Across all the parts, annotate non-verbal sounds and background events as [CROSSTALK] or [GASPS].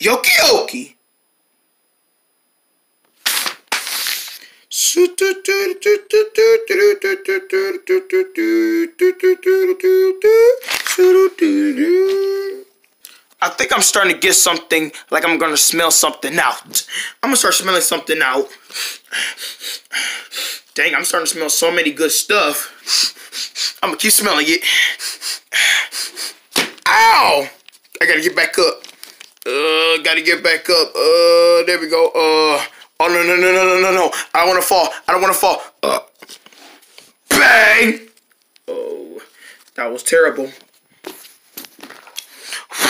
Yoki Yoki. I think I'm starting to get something like I'm gonna smell something out. I'm gonna start smelling something out. Dang, I'm starting to smell so many good stuff. I'm gonna keep smelling it. Ow! I gotta get back up. Uh, gotta get back up. Uh, there we go. Uh, oh no no no no no no no! I don't wanna fall. I don't wanna fall. Uh, bang! Oh, that was terrible.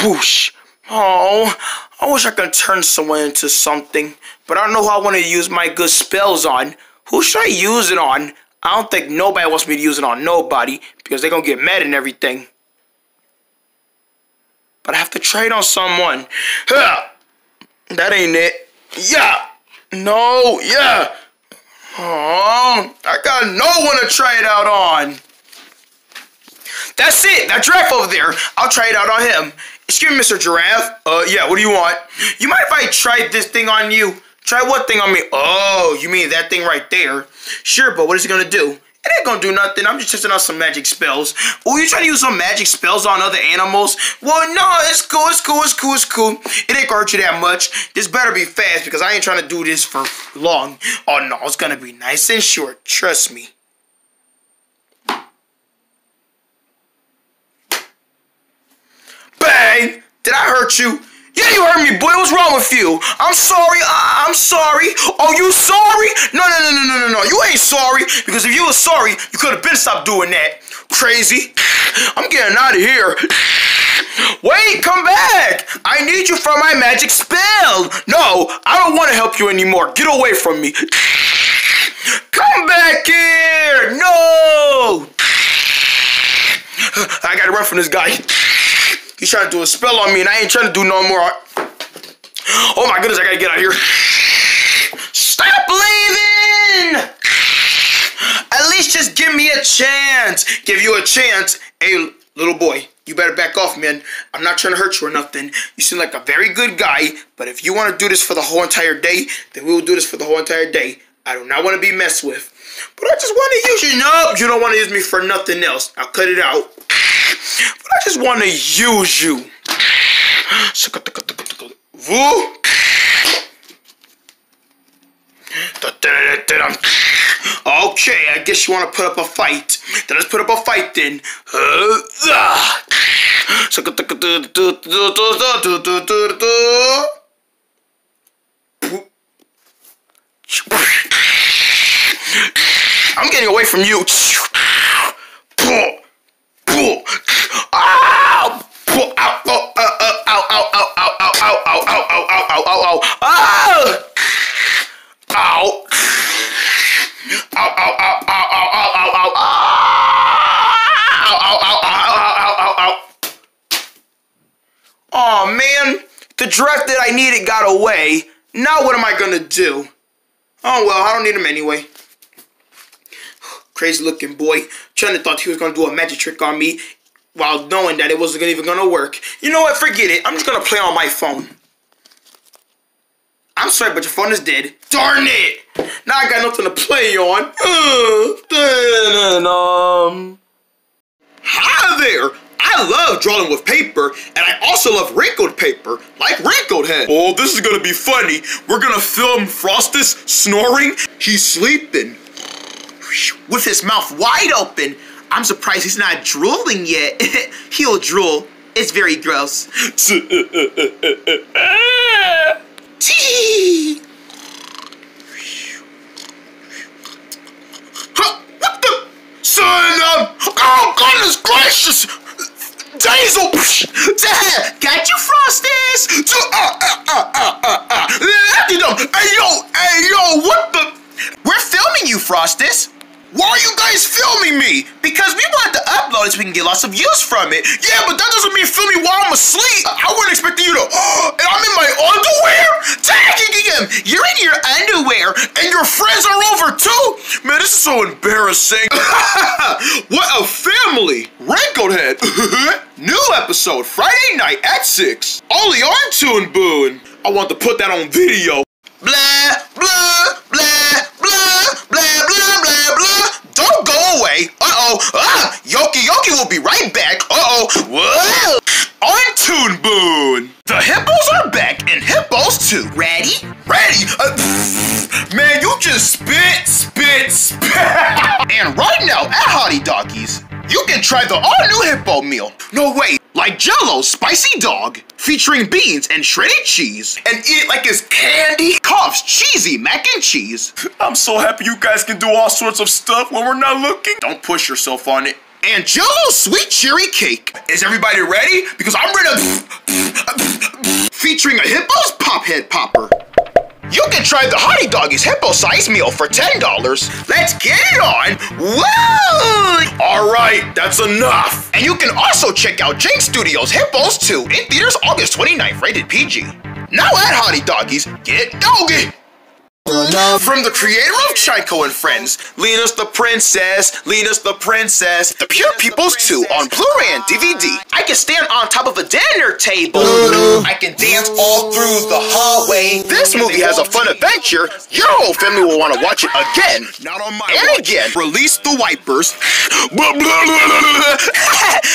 Whoosh. Oh, I wish I could turn someone into something, but I don't know who I want to use my good spells on. Who should I use it on? I don't think nobody wants me to use it on nobody because they're going to get mad and everything. But I have to trade on someone. Huh. That ain't it. Yeah. No. Yeah. Oh, I got no one to trade out on. That's it. That giraffe over there. I'll trade out on him. Excuse me, Mr. Giraffe. Uh, yeah, what do you want? You mind if I try this thing on you? Try what thing on me? Oh, you mean that thing right there? Sure, but what is it gonna do? It ain't gonna do nothing. I'm just testing out some magic spells. Oh, you trying to use some magic spells on other animals? Well, no, it's cool, it's cool, it's cool, it's cool. It ain't gonna hurt you that much. This better be fast because I ain't trying to do this for long. Oh, no, it's gonna be nice and short. Trust me. Bang! Did I hurt you? Yeah, you hurt me, boy. What's wrong with you? I'm sorry. I- I'm sorry. Oh, you sorry? No, no, no, no, no, no, no. You ain't sorry. Because if you were sorry, you could have been stopped doing that. Crazy. I'm getting out of here. Wait, come back. I need you for my magic spell. No, I don't want to help you anymore. Get away from me. Come back here. No. I gotta run from this guy. He's trying to do a spell on me, and I ain't trying to do no more. Oh my goodness, I gotta get out of here. Stop leaving! At least just give me a chance. Give you a chance. Hey, little boy, you better back off, man. I'm not trying to hurt you or nothing. You seem like a very good guy, but if you want to do this for the whole entire day, then we will do this for the whole entire day. I do not want to be messed with. But I just want to use you. No, you don't want to use me for nothing else. I'll cut it out. I just want to use you. Okay, I guess you want to put up a fight. Then let's put up a fight then. I'm getting away from you. Oh man, the draft that I needed got away. Now what am I gonna do? Oh well, I don't need him anyway. Crazy looking boy. Trying to thought he was gonna do a magic trick on me while knowing that it wasn't even gonna work. You know what? Forget it. I'm just gonna play on my phone. I'm sorry, but your phone is dead. Darn it! Now I got nothing to play on. [SIGHS] um. Hi there! I love drawing with paper, and I also love wrinkled paper, like Wrinkled Head. Oh, this is gonna be funny. We're gonna film Frostus snoring. He's sleeping. With his mouth wide open. I'm surprised he's not drooling yet. [LAUGHS] He'll drool. It's very gross. Tee. What the? Son of... Oh, goodness gracious! Diesel! [LAUGHS] Got you, Frosties? Uh, uh, uh, uh, uh, uh. Hey, yo, hey, yo, what the? We're filming you, Frostis. Why are you guys filming me? Because we want to upload it so we can get lots of views from it. Yeah, but that doesn't mean film me while I'm asleep. I wasn't expecting you to. [GASPS] and I'm in my underwear? Tagging him. You're in your underwear, and your friends are over too. Man, this is so embarrassing. [LAUGHS] what a family. Wrinkled Head. [LAUGHS] New episode Friday night at 6. Only on Toon Boon. I want to put that on video. Blah, blah, blah, blah, blah, blah, blah. Don't go away. Uh-oh. Ah, Yoki Yoki will be right back. Uh-oh. Whoa. On Toon Boon. The hippos are back and hippos too. Ready? Ready? Uh, [LAUGHS] man, you just spit, spit, spit. [LAUGHS] and right now at Hottie Doggies, you can try the all-new hippo meal. No way, like Jello spicy dog, featuring beans and shredded cheese, and eat it like it's candy. Cough's cheesy mac and cheese. [LAUGHS] I'm so happy you guys can do all sorts of stuff when we're not looking. Don't push yourself on it. And Jello sweet cherry cake. Is everybody ready? Because I'm ready to featuring a hippo's pop head popper. You can try the Hottie Doggies Hippo Size Meal for $10. Let's get it on! Woo! Alright, that's enough! And you can also check out Jane Studios Hippos 2 in theaters August 29th, rated PG. Now at Hottie Doggies, get doggy! From the creator of Chico and Friends, Linus the Princess, Linus the Princess, The Pure Peoples 2 on Blu-ray and DVD. I can stand on top of a dinner table. I can dance all through the hallway. This movie has a fun adventure. Your whole family will want to watch it again. Not on my And again, release the wipers. [LAUGHS]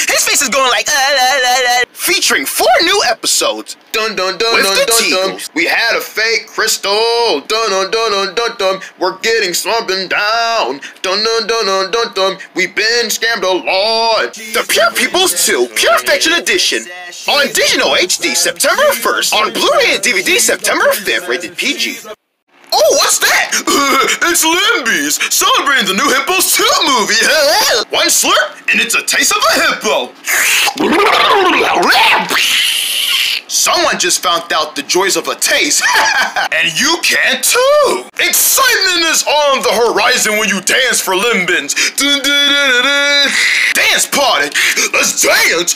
His face is going like, uh. Featuring four new episodes. Dun dun dun With dun the dun dun. We had a fake crystal. Dun dun dun dun dun dun. We're getting slumping down. Dun dun dun dun dun dun. We've been scammed a lot. The Pure Peoples 2 Pure Fiction Edition on Digital HD September 1st. On Blu-ray and DVD September 5th. Rated PG. Oh, what's that? [LAUGHS] it's Limbies, celebrating the new Hippos 2 movie. One slurp, and it's a taste of a hippo. [LAUGHS] Someone just found out the joys of a taste, [LAUGHS] and you can too! Excitement is on the horizon when you dance for Limbies. Dance party! Let's dance!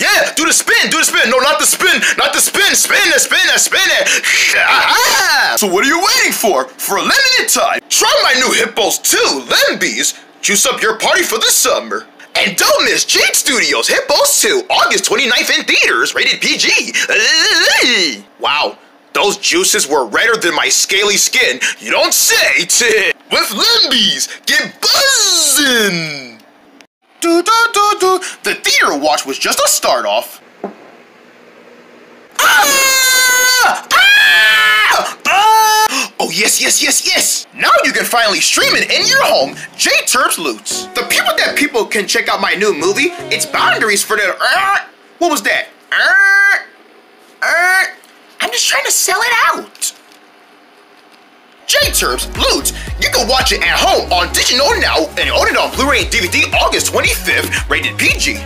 Yeah, do the spin, do the spin. No, not the spin, not the spin. Spin it, spin it, spin it. [LAUGHS] So what are you waiting for? For a limited time, try my new Hippos 2 Limbies. Juice up your party for the summer. And don't miss Jade Studios Hit Hippos 2, August 29th in theaters, rated PG. Wow, those juices were redder than my scaly skin. You don't say. With Limbies, get buzzing. Do, do, do, do. The theater watch was just a start off. Ah! Oh, yes, yes, yes, yes! Now you can finally stream it in your home, J Terps Loots. The people that people can check out my new movie, it's boundaries for the. Uh, what was that? Uh, uh, I'm just trying to sell it out. J Terps Loots, you can watch it at home on Digital Now and own it on Blu-ray and DVD August 25th, rated PG.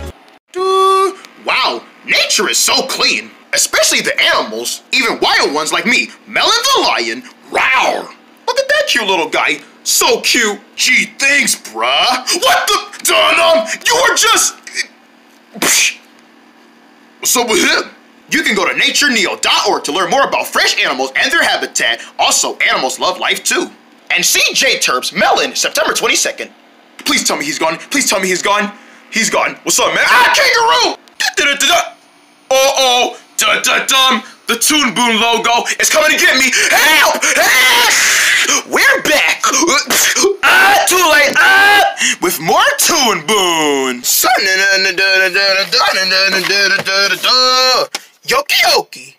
Wow, nature is so clean. Especially the animals, even wild ones like me, Melon the lion. Rawr! Look at that cute little guy. So cute. Gee, thanks, bruh. What the? Dunham, you were just. [LAUGHS] What's up with him? You can go to natureneo.org to learn more about fresh animals and their habitat. Also, animals love life too. And see J Terps Melon September 22nd. Please tell me he's gone. Please tell me he's gone. He's gone. What's up, man? Ah, kangaroo! Uh-oh. Dun! The Toon Boon logo is coming to get me! Help! We're back! Ah, too late! Ah! With more Toon Boon! Yoki Yoki!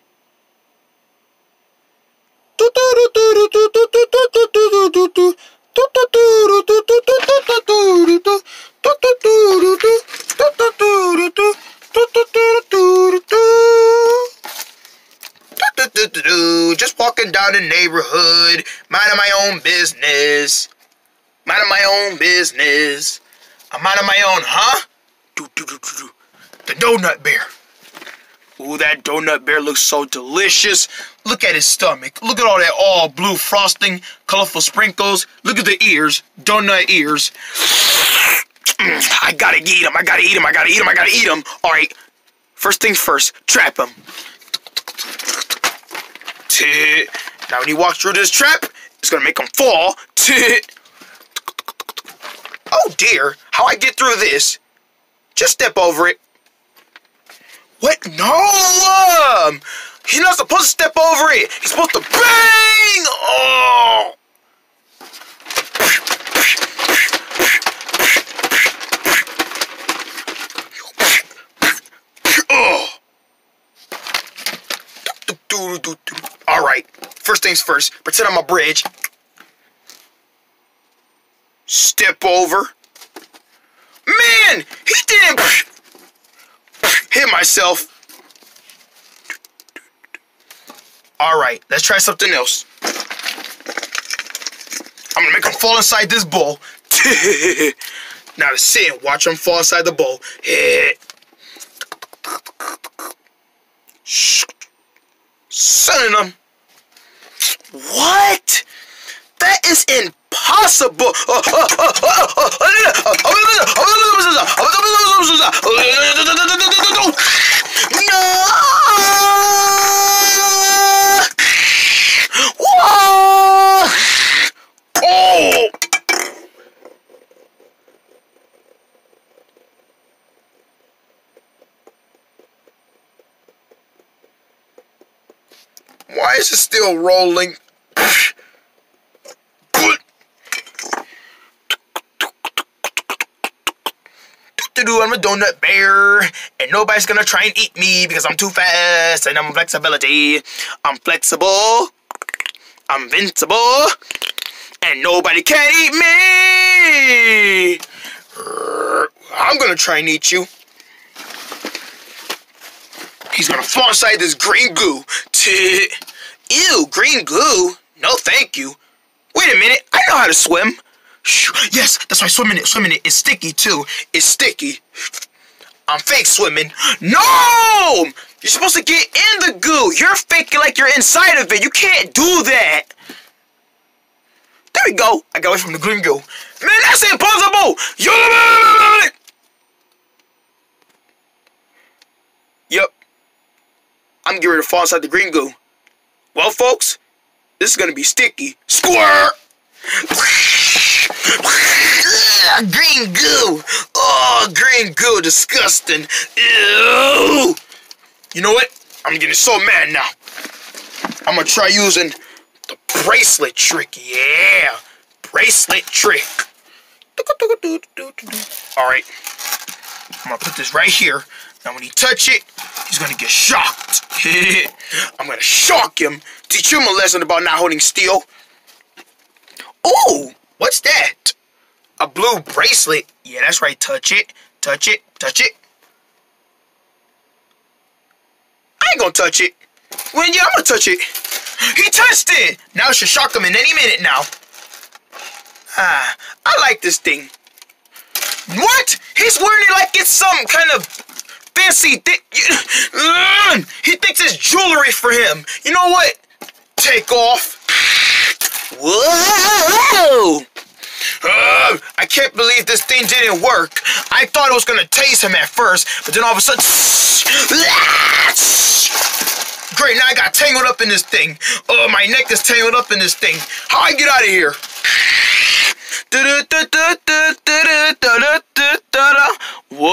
Just walking down the neighborhood, minding my own business. Minding my own business. I'm minding my own, huh? The donut bear. Ooh, that donut bear looks so delicious. Look at his stomach. Look at all that all blue frosting, colorful sprinkles. Look at the ears, donut ears. I gotta eat him. I gotta eat him. I gotta eat him. I gotta eat him. All right. First things first. Trap him. Tit. Now when he walks through this trap, it's gonna make him fall. Tit. Oh dear, how I get through this? Just step over it. What? No! Um, he's not supposed to step over it. He's supposed to bang! Oh! Oh! All right. First things first. Pretend I'm a bridge. Step over. Man, he didn't hit myself. All right, let's try something else. I'm gonna make him fall inside this bowl. [LAUGHS] now to sit and watch him fall inside the bowl. [LAUGHS] Sending him. What? That is impossible. No! Oh! Why is it still rolling? I'm a donut bear, and nobody's gonna try and eat me because I'm too fast and I'm flexibility. I'm flexible, I'm invincible, and nobody can eat me. I'm gonna try and eat you. He's gonna fall inside this green goo. [LAUGHS] Ew, green goo? No, thank you. Wait a minute, I know how to swim. Yes, that's why swimming it. Swimming it is sticky too. It's sticky. I'm fake swimming. No! You're supposed to get in the goo. You're faking like you're inside of it. You can't do that. There we go. I got away from the green goo. Man, that's impossible! Yep. I'm getting ready to fall inside the green goo. Well, folks, this is gonna be sticky. Squirt! green goo! Oh, green goo, disgusting. Ew! You know what? I'm getting so mad now. I'm gonna try using the bracelet trick. Yeah! Bracelet trick. Alright. I'm gonna put this right here. Now when he touch it, he's gonna get shocked. [LAUGHS] I'm gonna shock him. Teach him a lesson about not holding steel. Oh, what's that? A blue bracelet. Yeah, that's right. Touch it. Touch it. Touch it. I ain't gonna touch it. When yeah, I'm gonna touch it. He touched it. Now it should shock him in any minute now. Ah, I like this thing. What? He's wearing it like it's some kind of fancy thing. He thinks it's jewelry for him. You know what? Take off. Whoa! Uh, I can't believe this thing didn't work. I thought it was gonna tase him at first, but then all of a sudden... Great, now I got tangled up in this thing. Oh, my neck is tangled up in this thing. How I get out of here? Whoa!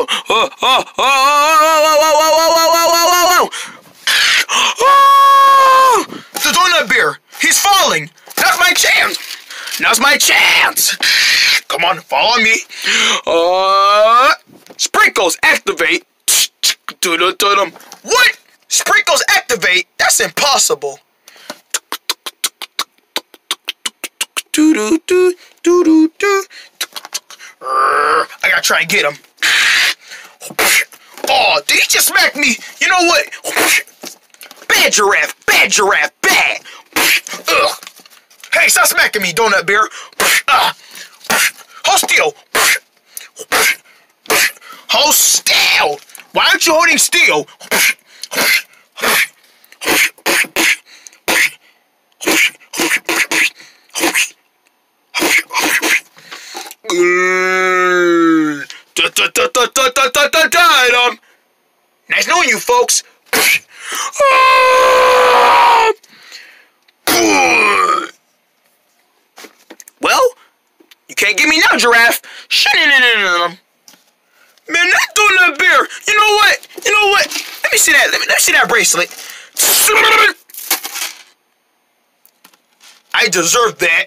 Oh, oh, oh, oh, The donut beer! He's falling! That's my chance! Now's my chance! Come on, follow me. Uh, sprinkles activate. What? Sprinkles activate? That's impossible. I gotta try and get him. Oh, did he just smack me? You know what? Bad giraffe, bad giraffe, bad. Ugh. Hey, stop smacking me, donut bear. Uh, hold still. Hold still. Why aren't you holding still? Nice knowing you folks. Well, you can't get me now, giraffe. Man, that doing a bear. You know what? You know what? Let me see that. Let me, let me see that bracelet. I deserve that.